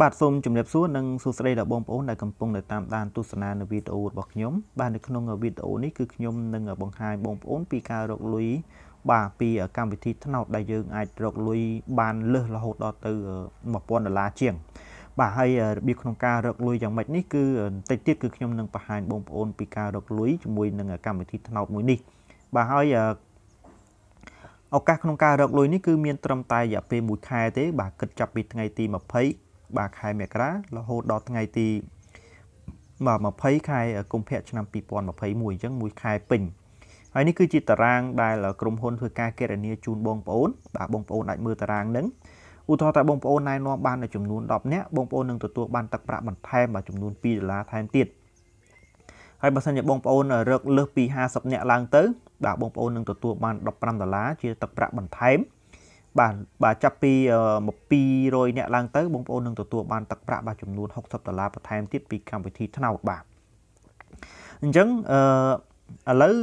បាទសូមជម្រាបសួរនិងសួស្តីដល់បងប្អូនដែលកំពុងតែតាមដានទស្សនានៅវីដេអូរបស់ខ្ញុំបាទនៅក្នុងវីដេអូនេះគឺខ្ញុំនឹងបង្ហាញបងប្អូនពីការរកលុយបាទពីកម្មវិធីថ្នោតដែលយើងអាចរកលុយបានលើសរហូតដល់ទៅ1000ដុល្លារជាង បាទហើយរបៀបក្នុងការរកលុយយ៉ាងម៉េចនេះគឺបន្តិចទៀតគឺខ្ញុំនឹងបង្ហាញបងប្អូនពីការរកលុយជាមួយនឹងកម្មវិធីថ្នោតមួយនេះបាទហើយឱកាសក្នុងការរកលុយនេះគឺមានត្រឹមតែរយៈពេល1ខែទេបាទគិតចាប់ពីថ្ងៃទី20 បាទខែមករារហូតដល់ថ្ងៃទីបាទ20ខែកុម្ភៈឆ្នាំ2021អញ្ចឹងមួយខែពេញហើយនេះគឺជាតារាងដែលក្រុមហ៊ុនធ្វើការកេរនីជូនបងប្អូនបាទបងប្អូនអាចមើលតារាងហ្នឹងឧទាហរណ៍តែបងប្អូនណែនាំបាននៅចំនួន10នាក់បងប្អូននឹងទទួលបានទឹកប្រាក់បន្ថែមបាទចំនួន2ដុល្លារថែមទៀតហើយបើសិនជាបងប្អូនរកលើសពី50នាក់ឡើងទៅបាទបងប្អូននឹងទទួលបាន15ដុល្លារជាទឹកប្រាក់បន្ថែម បាទបាទចាប់ពី200នាក់ឡើងទៅបងប្អូននឹងទទួលបានទឹកប្រាក់បាទចំនួន60ដុល្លារបន្ថែមទៀតពីកម្មវិធីថ្នោតបាទអញ្ចឹងអឺឥឡូវ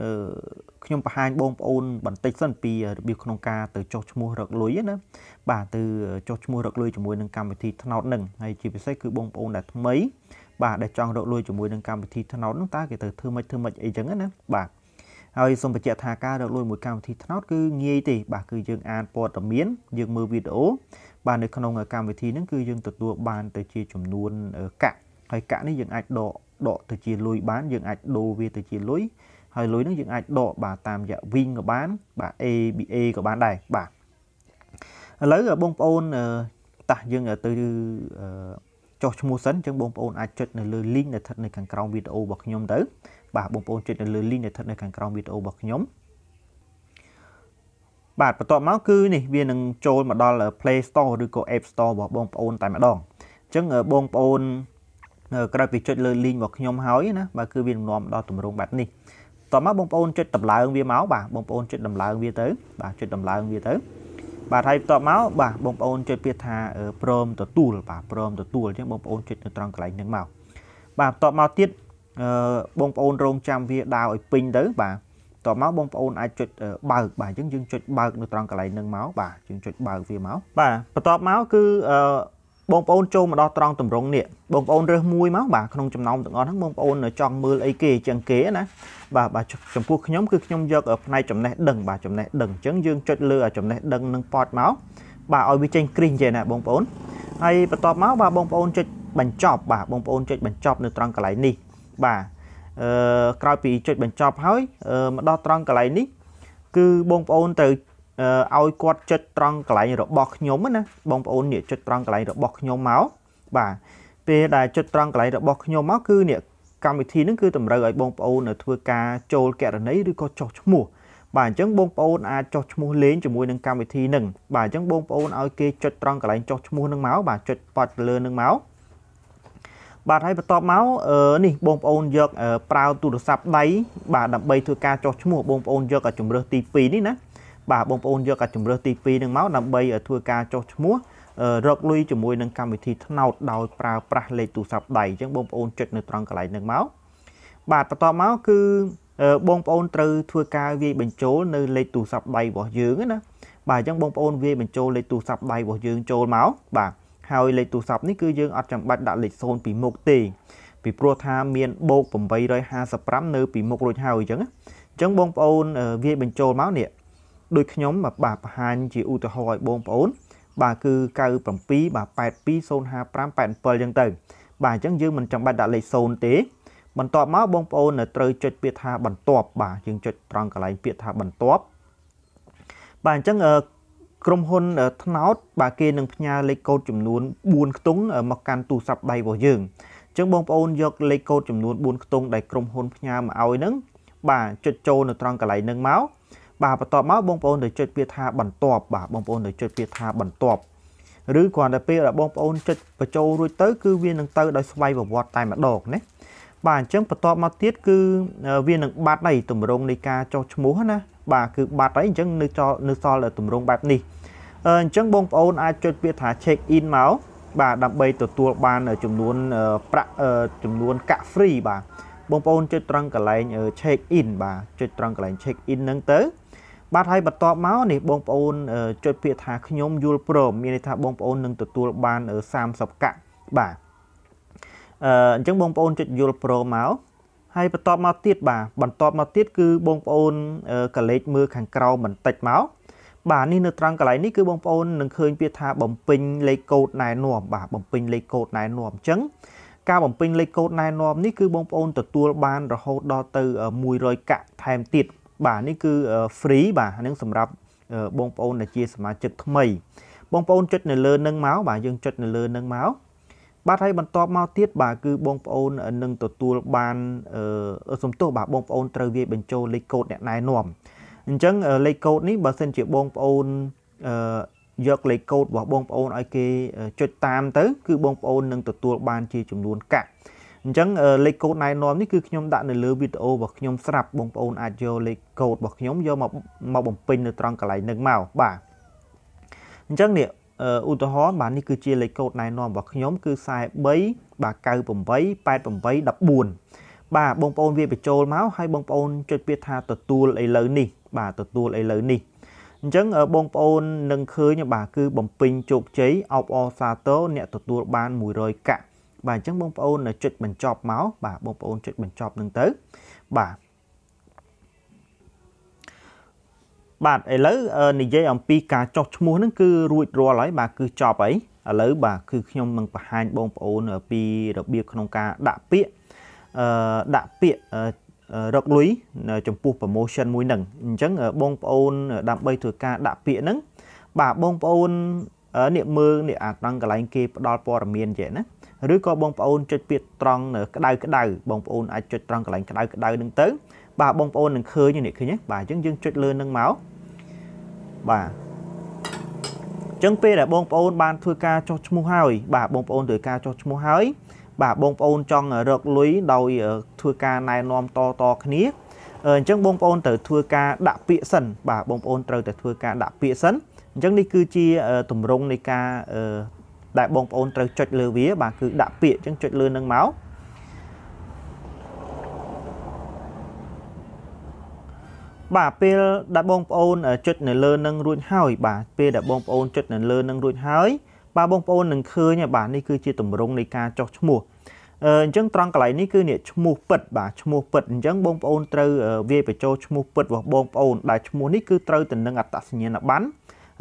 អឺខ្ញុំបង្ហាញបងប្អូនបន្តិចសិនពីរបៀបក្នុងការទៅចុះឈ្មោះរកលុយណាបាទទៅចុះឈ្មោះរកលុយជាមួយនឹងកម្មវិធីថ្នោតនឹងហើយជាពិសេសគឺបងប្អូនដែលថ្មីបាទដែលចង់រកលុយជាមួយនឹងកម្មវិធីថ្នោតនឹងតើគេទៅធ្វើម៉េចធ្វើម៉េចអីចឹងណាបាទ ហើយសូមបញ្ជាក់ថាការរកលុយមួយកម្មវិធីថ្នោតគឺងាយទេបាទគឺយើងអានព័ត៌មានយើងមើលវីដេអូបាទនៅក្នុងកម្មវិធីហ្នឹងគឺយើងទទួលបានទៅជាចំនួនកាក់ហើយកាក់នេះយើងអាចដកដកទៅជាលុយបានយើងអាចដូរវាទៅជាលុយហើយលុយហ្នឹងយើងអាចដកបាទតាមរយៈ Wing ក៏បានបាទ ABA ក៏បានដែរបាទឥឡូវបងប្អូនតោះយើងទៅ ចុះឈ្មោះសិនអញ្ចឹងបងប្អូនអាចចុចនៅលើ link ដែលស្ថិតនៅខាងក្រោមវីដេអូរបស់ខ្ញុំទៅបាទបងប្អូនចុចនៅលើ link ដែលស្ថិតនៅខាងក្រោមវីដេអូរបស់ខ្ញុំបាទបន្ទាប់មកគឺនេះវានឹងចូលមកដល់ Play Store ឬក៏ App Store របស់បងប្អូនតែម្ដងអញ្ចឹងបងប្អូនក្រោយពីចុចលើ link របស់ខ្ញុំហើយណាបាទគឺវានឹងនាំដល់ទម្រង់បែបនេះតមកបងប្អូនចុចតម្លើងវាមកបាទបងប្អូនចុចតម្លើងវាទៅបាទចុចតម្លើងវាទៅ បាទហើយបន្ទាប់មកបាទបងប្អូនចុចពាក្យថាព្រមទទួលបាទព្រមទទួលអញ្ចឹងបងប្អូនចុចនៅត្រង់កន្លែងហ្នឹងមកបាទបន្ទាប់មកទៀតអឺបងប្អូនរងចាំវាដើរឲ្យពេញទៅបាទតមកបងប្អូនអាចចុចបើកបាទអញ្ចឹងយើងចុចបើកនៅត្រង់កន្លែងហ្នឹងមកបាទយើងចុចបើកវាមកបាទបន្ទាប់មកគឺអឺ បងប្អូនចូលមកដល់ត្រង់តម្រងនេះបងប្អូនរើសមួយមកបាទក្នុងចំណោមទាំងអស់ហ្នឹងបងប្អូនចង់មើលអីគេចឹងគេណាបាទបាទចំពោះខ្ញុំគឺខ្ញុំយកផ្នែកចំណេះដឹងបាទចំណេះដឹងអញ្ចឹងយើងចុចលើចំណេះដឹងនឹងប៉តមកបាទឲ្យវាចេញគ្រីងចេះណាបងប្អូនហើយបន្ទាប់មកបាទបងប្អូនចុចបញ្ចប់បាទបងប្អូនចុចបញ្ចប់នៅត្រង់កន្លែងនេះបាទអឺក្រោយពីចុចបញ្ចប់ហើយមកដល់ត្រង់កន្លែងនេះគឺបងប្អូនទៅ ឲ្យគាត់ចុចត្រង់កន្លែងរបស់ខ្ញុំណាបងប្អូននេះចុចត្រង់កន្លែងរបស់ខ្ញុំមកបាទពេលដែលចុចត្រង់កន្លែងរបស់ខ្ញុំមកគឺនេះកម្មវិធីហ្នឹងគឺតម្រូវឲ្យបងប្អូននៅធ្វើការចូលកណនីឬក៏ចុះឈ្មោះបាទអញ្ចឹងបងប្អូនអាចចុះឈ្មោះលេងជាមួយនឹងកម្មវិធីហ្នឹងបាទអញ្ចឹងបងប្អូនឲ្យគេចុចត្រង់កន្លែងចុះឈ្មោះហ្នឹងមកបាទចុចប៉ាត់លើហ្នឹងមកបាទហើយបន្ទាប់មកនេះបងប្អូនយកប្រើទូរស័ព្ទដៃបាទដើម្បីធ្វើការចុះឈ្មោះបងប្អូនយកជំរើសទី2នេះណា បាទបងប្អូនយកអាជំរើសទី2នឹងមកដើម្បីធ្វើការចុះឈ្មោះរកលុយជាមួយនឹងកម្មវិធីថ្នោតដោយប្រើប្រាស់លេខទូរស័ព្ទដៃអញ្ចឹងបងប្អូនចុចនៅត្រង់កន្លែងហ្នឹងមកបាទបន្ទាប់មកគឺបងប្អូនត្រូវធ្វើការវាយបញ្ចូលនៅលេខទូរស័ព្ទដៃរបស់យើងណាបាទអញ្ចឹងបងប្អូនវាយបញ្ចូលលេខទូរស័ព្ទដៃរបស់យើងចូលមកបាទហើយលេខទូរស័ព្ទនេះគឺយើងអត់ចាំបាច់ដាក់លេខ0ពីមុខទេពីព្រោះថាមានបូក855នៅពីមុខរួចហើយអញ្ចឹងអញ្ចឹងបងប្អូនវាយបញ្ចូលមកនេះ ដូចខ្ញុំបាទបង្ហាញជាឧទាហរណ៍ឲ្យបងប្អូន បាទគឺ97បាទ82055 87អញ្ចឹងទៅ បាទអញ្ចឹងយើងមិនចាំបាច់ដាក់លេខ0ទេ បន្ទាប់មកបងប្អូនត្រូវចុចពាក្យថាបន្ទាប់បាទយើងចុចត្រង់កន្លែងពាក្យថាបន្ទាប់បាទអញ្ចឹងក្រុមហ៊ុនថ្នោតបាទគេនឹងផ្ញើលេខកូដចំនួន4ខ្ទង់មកកាន់ទូរស័ព្ទដៃរបស់យើងអញ្ចឹងបងប្អូនយកលេខកូដចំនួន4ខ្ទង់ដែលក្រុមហ៊ុនផ្ញើមកឲ្យហ្នឹងបាទចុចចូលនៅត្រង់កន្លែងហ្នឹងមក បាទបន្ទាប់មកបងប្អូនទៅចុចពាក្យថាបន្ទាប់បាទបងប្អូនទៅចុចពាក្យថាបន្ទាប់ឬគ្រាន់តែពេលដែលបងប្អូនចុចបញ្ចូលរួចទៅគឺវានឹងទៅដោយស្វ័យប្រវត្តិតែម្ដងណាបាទអញ្ចឹងបន្ទាប់មកទៀតគឺវានឹងបាត់ហើយតម្រងនៃការចុះឈ្មោះណាបាទគឺបាត់ហើយអញ្ចឹងនៅចោលនៅសល់តម្រងបែបនេះអញ្ចឹងបងប្អូនអាចចុចពាក្យថា check in មកបាទដើម្បីទទួលបានចំនួនប្រាក់ចំនួនកាក់ free បាទបងប្អូនចុចត្រង់កន្លែង check in បាទចុចត្រង់កន្លែង check in ហ្នឹងទៅ បាទហើយបន្ទាប់មកនេះបងប្អូនចុចពាក្យថាខ្ញុំយល់ព្រមមានន័យថាបងប្អូននឹងទទួលបាន30កាក់បាទអឺអញ្ចឹងបងប្អូនចុចយល់ព្រមមកហើយបន្ទាប់មកទៀតបាទបន្ទាប់មកទៀតគឺបងប្អូនកលេចមើលខាងក្រោមបន្តិចមកបាទនេះនៅត្រង់កន្លែងនេះគឺបងប្អូននឹងឃើញពាក្យថាបំពេញលេខកូដណែនាំបាទបំពេញលេខកូដណែនាំអញ្ចឹងការបំពេញលេខកូដណែនាំនេះគឺបងប្អូនទទួលបានរហូតដល់ទៅ100កាក់ថែមទៀត បាទនេះគឺ free បាទហ្នឹងសម្រាប់បងប្អូនដែលជាសមាជិកថ្មី បងប្អូនចុចនៅលើនឹងមកបាទយើងចុចនៅលើនឹងមកបាទហើយបន្ទាប់មកទៀតបាទគឺបងប្អូននឹងទទួលបានសំទោសបាទបងប្អូនត្រូវវាយបញ្ចូលលេខកូដអ្នកណែនាំអញ្ចឹងលេខកូដនេះបើសិនជាបងប្អូនយកលេខកូដរបស់បងប្អូនឲ្យគេចុចតាមទៅ គឺបងប្អូននឹងទទួលបានជាចំនួនកាក់ អញ្ចឹងលេខកូដណែនាំនេះគឺខ្ញុំដាក់នៅលើវីដេអូរបស់ខ្ញុំស្រាប់បងប្អូនអាចយកលេខកូដរបស់ខ្ញុំយកមកមកបំពេញនៅត្រង់កន្លែងនឹងមកបាទអញ្ចឹងនេះឧទាហរណ៍បាទនេះគឺជាលេខកូដណែនាំរបស់ខ្ញុំគឺ43បាទ98 88 14បាទបងប្អូនវាបញ្ចូលមកហើយបងប្អូនចុចពាក្យថាទទួលឥឡូវនេះ បាទទទួលឥឡូវនេះអញ្ចឹងបងប្អូននឹងឃើញបាទគឺបំពេញជោគជ័យអបអរសាទរអ្នកទទួលបាន100កាក់ បាទអញ្ចឹងបងប្អូនចុចបញ្ចប់មកបាទបងប្អូនចុចបញ្ចប់នឹងទៅបាទបាទឥឡូវនិយាយអំពីការចោះឈ្មោះហ្នឹងគឺរួចរាល់ហើយបាទគឺចប់ហើយឥឡូវបាទគឺខ្ញុំនឹងបង្ហាញបងប្អូនពីរបៀបក្នុងការដាក់ពាក្យអឺដាក់ពាក្យរកលុយចំពោះ promotion មួយហ្នឹងអញ្ចឹងបងប្អូនដើម្បីធ្វើការដាក់ពាក្យហ្នឹងបាទបងប្អូនអ្នកមើលអ្នកអាត្រង់កន្លែងគេផ្ដល់ព័ត៌មានចេះណា ឬក៏បងប្អូនចុចពាក្យត្រង់ក្តៅក្តៅបងប្អូនអាចចុចត្រង់កន្លែងក្តៅក្តៅហ្នឹងទៅបាទបងប្អូននឹងឃើញនេះឃើញទេបាទអញ្ចឹងយើងចុចលើនឹងមកបាទអញ្ចឹងពេលដែលបងប្អូនបានធ្វើការចុះឈ្មោះហើយបាទបងប្អូនធ្វើការចុះឈ្មោះហើយបាទបងប្អូនចង់រកលុយដោយធ្វើការណែនាំតតគ្នាអញ្ចឹងបងប្អូនត្រូវធ្វើការដាក់ពាក្យសិនបាទបងប្អូនត្រូវតែធ្វើការដាក់ពាក្យសិនអញ្ចឹងនេះគឺជាទម្រង់នៃការ ដែលបងប្អូនត្រូវចុចលើវាបាទគឺដាក់ពាក្យអញ្ចឹងចុចលើនឹងមកបាទពេលដែលបងប្អូនចុចនៅលើនឹងរួចហើយបាទពេលដែលបងប្អូនចុចនៅលើនឹងរួចហើយបាទបងប្អូននឹងឃើញបាទនេះគឺជាទម្រង់នៃការចុះឈ្មោះអញ្ចឹងត្រង់កន្លែងនេះគឺនេះឈ្មោះពិតបាទឈ្មោះពិតអញ្ចឹងបងប្អូនត្រូវវាយបញ្ចូលឈ្មោះពិតរបស់បងប្អូនដែលឈ្មោះនេះគឺត្រូវទៅនឹងអត្តសញ្ញាណប័ណ្ណ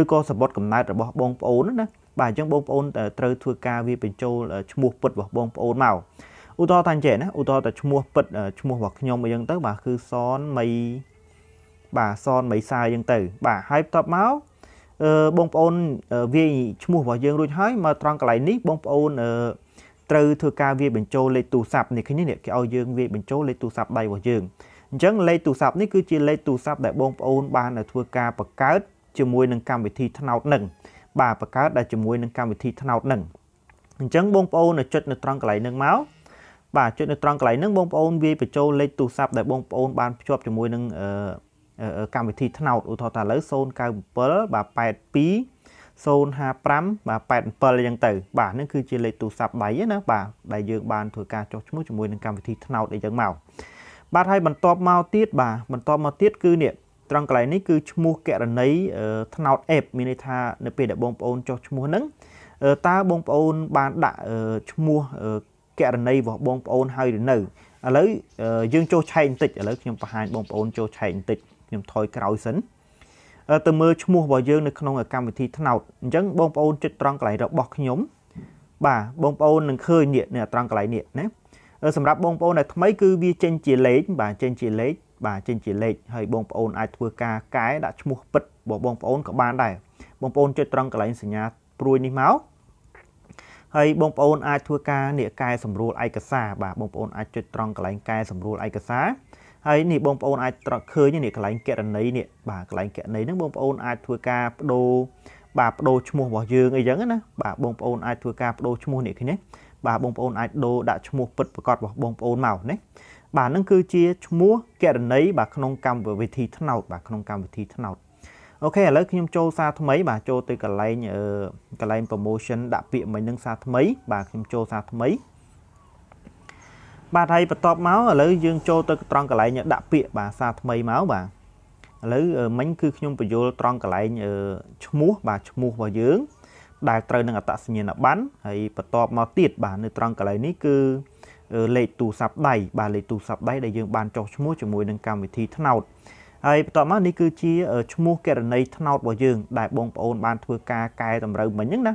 ឬក៏សម្បត្តិកំណើតរបស់បងប្អូនណាបាទអញ្ចឹងបងប្អូនត្រូវធ្វើការវាបញ្ចូលឈ្មោះពិតរបស់បងប្អូនមកឧទាហរណ៍ថាអញ្ចឹងណាឧទាហរណ៍តែឈ្មោះពិតឈ្មោះរបស់ខ្ញុំអីចឹងទៅបាទគឺសនមីបាទសនមីសាយចឹងទៅបាទហើយបន្ទាប់មកអឺបងប្អូនវាយឈ្មោះរបស់យើងរួចហើយមកត្រង់កន្លែងនេះបងប្អូនអឺត្រូវធ្វើការវាយបញ្ចូលលេខទូរស័ព្ទនេះឃើញនេះគេឲ្យយើងវាយបញ្ចូលលេខទូរស័ព្ទដៃរបស់យើងអញ្ចឹងលេខទូរស័ព្ទនេះគឺជាលេខទូរស័ព្ទដែលបងប្អូនបានធ្វើការបង្កើត ជាមួយនឹងកម្មវិធីថ្នោតនឹងបាទបង្កើតដែលជាមួយនឹងកម្មវិធីថ្នោតនឹងអញ្ចឹងបងប្អូនចុចនៅត្រង់កន្លែងនឹងមកបាទចុចនៅត្រង់កន្លែងហ្នឹងបងប្អូនវាយបញ្ចូលលេខទូរស័ព្ទដែលបងប្អូនបានភ្ជាប់ជាមួយនឹងកម្មវិធីថ្នោតឧទាហរណ៍ថាឥឡូវ097បាទ82 055បាទ87អញ្ចឹងទៅបាទនេះគឺជាលេខទូរស័ព្ទដៃណាបាទដែលយើងបានធ្វើការចុះឈ្មោះជាមួយនឹងកម្មវិធីថ្នោតអីចឹងមកបាទហើយបន្ទាប់មកទៀតបាទបន្ទាប់មកទៀតគឺនេះ ត្រង់កន្លែងនេះគឺឈ្មោះករណីថ្នោត app មានន័យថានៅពេលដែលបងប្អូនចុះឈ្មោះហ្នឹងតើបងប្អូនបានដាក់ឈ្មោះករណីរបស់បងប្អូនហើយឬនៅឥឡូវយើងចូលឆែកបន្តិចឥឡូវខ្ញុំបង្ហាញបងប្អូនចូលឆែកបន្តិចខ្ញុំថយក្រោយសិនទៅមើលឈ្មោះរបស់យើងនៅក្នុងកម្មវិធីថ្នោតអញ្ចឹងបងប្អូនចុចត្រង់កន្លែងរបស់ខ្ញុំបាទបងប្អូននឹងឃើញនេះនេះត្រង់កន្លែងនេះណាសម្រាប់បងប្អូនដែលថ្មីគឺវាចេញជាលេខបាទចេញជាលេខ បាទចេញជាលេខហើយបងប្អូនអាចធ្វើការកែដាក់ឈ្មោះពិតរបស់បងប្អូនក៏បានដែរបងប្អូនចុចត្រង់កន្លែងសញ្ញាព្រួយនេះមកហើយបងប្អូនអាចធ្វើការនេះកែសម្រួលឯកសារបាទបងប្អូនអាចចុចត្រង់កន្លែងកែសម្រួលឯកសារហើយនេះបងប្អូនអាចត្រកឃើញនេះកន្លែងកណន័យនេះបាទកន្លែងកណន័យហ្នឹងបងប្អូនអាចធ្វើការបដូរបាទបដូរឈ្មោះរបស់យើងអីចឹងណាបាទបងប្អូនអាចធ្វើការបដូរឈ្មោះនេះឃើញទេបាទបងប្អូនអាចដូរដាក់ឈ្មោះពិតប្រកបរបស់បងប្អូនមកណា បាទហ្នឹងគឺជាឈ្មោះកណន័យបាទក្នុងកម្មវិធីថ្នោតបាទក្នុងកម្មវិធីថ្នោតអូខេឥឡូវខ្ញុំចូលសារថ្មី បាទចូលទៅកន្លែងកន្លែង promotion ដាក់ពាក្យមិញនឹងសារថ្មី បាទខ្ញុំចូលសារថ្មីបាទហើយបន្ទាប់មកឥឡូវយើងចូលទៅត្រង់កន្លែងដាក់ពាក្យបាទសារថ្មីមកបាទឥឡូវមិញគឺខ្ញុំបញ្យល់ត្រង់កន្លែងឈ្មោះបាទឈ្មោះរបស់យើងដែលត្រូវនឹងអត្តសញ្ញាណប័ណ្ណហើយបន្ទាប់មកទៀតបាទនៅត្រង់កន្លែងនេះគឺ លេខទូរស័ព្ទដៃបាទលេខទូរស័ព្ទដៃដែលយើងបានចុះឈ្មោះជាមួយនឹងកម្មវិធីថ្នោតហើយបន្ទាប់មកនេះគឺជាឈ្មោះករណីថ្នោតរបស់យើងដែលបងប្អូនបានធ្វើការកែតម្រូវមិញហ្នឹងណា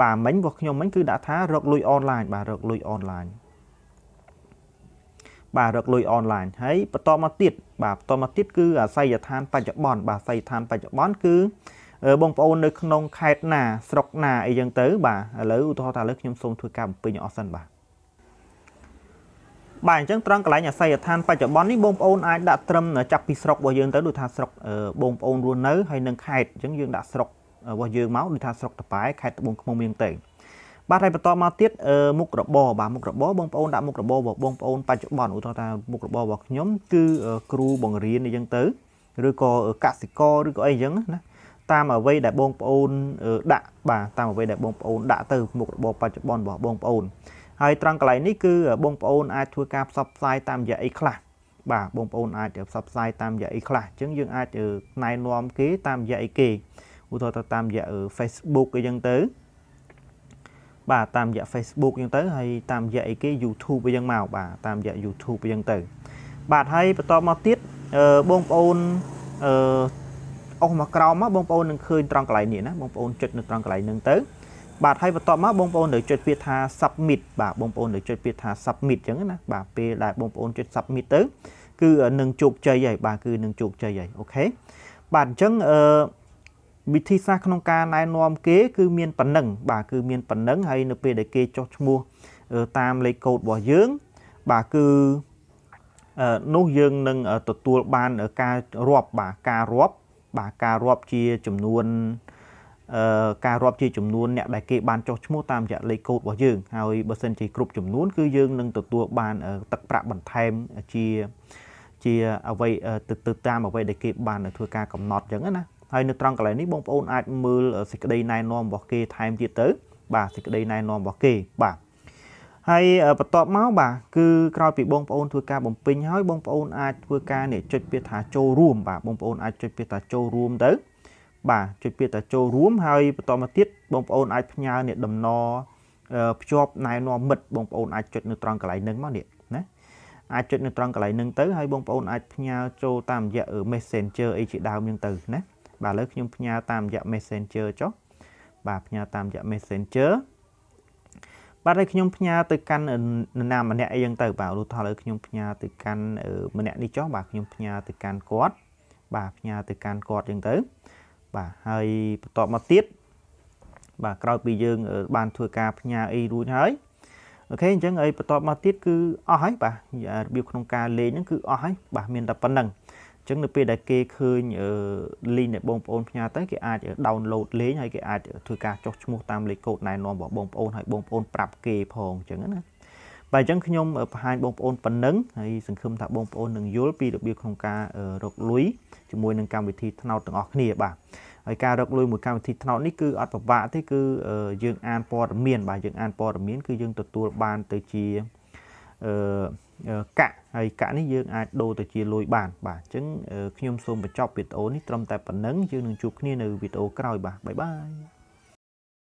បាទមិញរបស់ខ្ញុំមិញគឺដាក់ថារកលុយអនឡាញបាទរកលុយអនឡាញបាទរកលុយអនឡាញហើយបន្តមកទៀតបាទបន្តមកទៀតគឺអាស័យដ្ឋានបច្ចុប្បន្នបាទអាស័យដ្ឋានបច្ចុប្បន្នគឺបងប្អូននៅក្នុងខេត្តណាស្រុកណាអីចឹងទៅបាទឥឡូវឧទាហរណ៍ថាឥឡូវខ្ញុំសូមធ្វើការបំពេញអស់សិនបាទ បាទអញ្ចឹងត្រង់កន្លែងអាស័យដ្ឋានបច្ចុប្បន្ននេះបងប្អូនអាចដាក់ត្រឹមចាប់ពីស្រុករបស់យើងទៅដូចថាស្រុកបងប្អូនរស់នៅហើយនឹងខេត្តអញ្ចឹងយើងដាក់ស្រុករបស់យើងមកដូចថាស្រុកតប៉ែខេត្តត្បូងឃ្មុំយើងទៅបាទហើយបន្តមកទៀតមុខរបរបាទមុខរបរបងប្អូនដាក់មុខរបររបស់បងប្អូនបច្ចុប្បន្នឧទាហរណ៍ថាមុខរបររបស់ខ្ញុំគឺគ្រូបង្រៀនអីចឹងទៅឬក៏កសិករឬក៏អីចឹងណាតាមអ្វីដែលបងប្អូនដាក់បាទតាមអ្វីដែលបងប្អូនដាក់ទៅមុខរបរបច្ចុប្បន្នរបស់បងប្អូន ហើយត្រង់កន្លែងនេះគឺបងប្អូនអាចធ្វើការផ្សព្វផ្សាយតាមរយៈអីខ្លះបាទបងប្អូនអាចផ្សព្វផ្សាយតាមរយៈអីខ្លះអញ្ចឹងយើងអាចណែនាំគេតាមរយៈអីគេឧទាហរណ៍ទៅតាមរយៈ Facebook អីចឹងទៅបាទតាមរយៈ Facebook អញ្ចឹងទៅហើយតាមរយៈអីគេ YouTube អីចឹងមកបាទតាមរយៈ YouTube អញ្ចឹងទៅ បាទហើយបន្តមកទៀតបងប្អូនអឺអស់មកក្រោមមកបងប្អូននឹងឃើញត្រង់កន្លែងនេះណាបងប្អូនចុចនៅត្រង់កន្លែងហ្នឹងទៅ បាទហើយបន្ទាប់មកបងប្អូននៅចុចពាក្យថា submit បាទបងប្អូននៅចុចពាក្យថា submit អញ្ចឹងណាបាទពេលដែលបងប្អូនចុច submit ទៅគឺនឹងជោគជ័យហើយបាទគឺនឹងជោគជ័យហើយអូខេបាទអញ្ចឹងអឺវិធីសាស្ត្រក្នុងការណែនាំគេគឺមានប៉ុណ្ណឹងបាទគឺមានប៉ុណ្ណឹងហើយនៅពេលដែលគេចុះឈ្មោះតាមលេខកូដរបស់យើងបាទគឺនោះយើងនឹងទទួលបានការរាប់បាទការរាប់បាទការរាប់ជាចំនួនអឺ ការរាប់ជាចំនួនអ្នកដែលគេបានចុះឈ្មោះតាមរយៈលេខកូដរបស់យើងហើយបើសិនជាគ្រប់ចំនួនគឺយើងនឹងទទួលបានទឹកប្រាក់បន្ថែមជាជាអ្វីទៅទៅតាមអ្វីដែលគេបានធ្វើការកំណត់អញ្ចឹងណាហើយនៅត្រង់កន្លែងនេះបងប្អូនអាចមើលសេចក្តីណែនាំរបស់គេថែមទៀតទៅ បាទសេចក្តីណែនាំរបស់គេបាទហើយបន្ទាប់មកបាទគឺក្រោយពីបងប្អូនធ្វើការបំពេញហើយបងប្អូនអាចធ្វើការនេះចុចពាក្យថាចូលរួមបាទបងប្អូនអាចចុចពាក្យថាចូលរួមទៅ បាទចុចពាក្យថាចូលរួមហើយបន្តមកទៀតបងប្អូនអាចផ្ញើនេះដំណភ្ជាប់ណែនាំមិត្តបងប្អូនអាចចុចនៅត្រង់កន្លែងហ្នឹងមកនេះណាអាចចុចនៅត្រង់កន្លែងហ្នឹងទៅហើយបងប្អូនអាចផ្ញើចូលតាមរយៈ Messenger អីជាដើមហ្នឹងទៅណាបាទឥឡូវខ្ញុំផ្ញើតាមរយៈ Messenger ចុះបាទផ្ញើតាមរយៈ Messenger បាទហើយខ្ញុំផ្ញើទៅកាន់នរណាម្នាក់អីចឹងទៅបាទឧទាហរណ៍ឥឡូវខ្ញុំផ្ញើទៅកាន់ម្នាក់នេះចុះបាទខ្ញុំផ្ញើទៅកាន់គាត់បាទផ្ញើទៅកាន់គាត់ចឹងទៅ បាទហើយបន្ទាប់មកទៀតបាទក្រោយពីយើង បានធ្វើការផ្ញើអីរួចហើយអូខេអញ្ចឹងអីបន្ទាប់មកទៀតគឺអស់ហើយបាទរបៀបក្នុងការលេងហ្នឹងគឺអស់ហើយបាទមានតែប៉ុណ្្នឹងអញ្ចឹងនៅពេលដែលគេឃើញលីងដែលបងប្អូនផ្ញើទៅគេអាច download លេងហើយគេអាចធ្វើការចុះឈ្មោះតាមលេខកូដណែនាំរបស់បងប្អូនហើយបងប្អូនប្រាប់គេផងអញ្ចឹងណាបាទអញ្ចឹងខ្ញុំបង្ហាញបងប្អូនប៉ុណ្ណឹងហើយសង្ឃឹមថាបងប្អូននឹងយល់ពីរបៀបក្នុងការរកលុយជាមួយនឹងកម្មវិធីថ្នោតទាំងអស់គ្នាបាទ ហើយការរកលុយមួយកម្មវិធីថ្នោតនេះគឺអត់ពិបាកទេគឺយើងអានព័ត៌មានបាទយើងអានព័ត៌មានគឺយើងទទួលបានទៅជាអឺកាក់ហើយកាក់នេះយើងអាចដូរទៅជាលុយបាន បាទអញ្ចឹងខ្ញុំសូមបញ្ចប់វីដេអូនេះត្រឹមតែប៉ុណ្្នឹងយើងនឹងជួបគ្នានៅវីដេអូក្រោយបាទបាយបាយ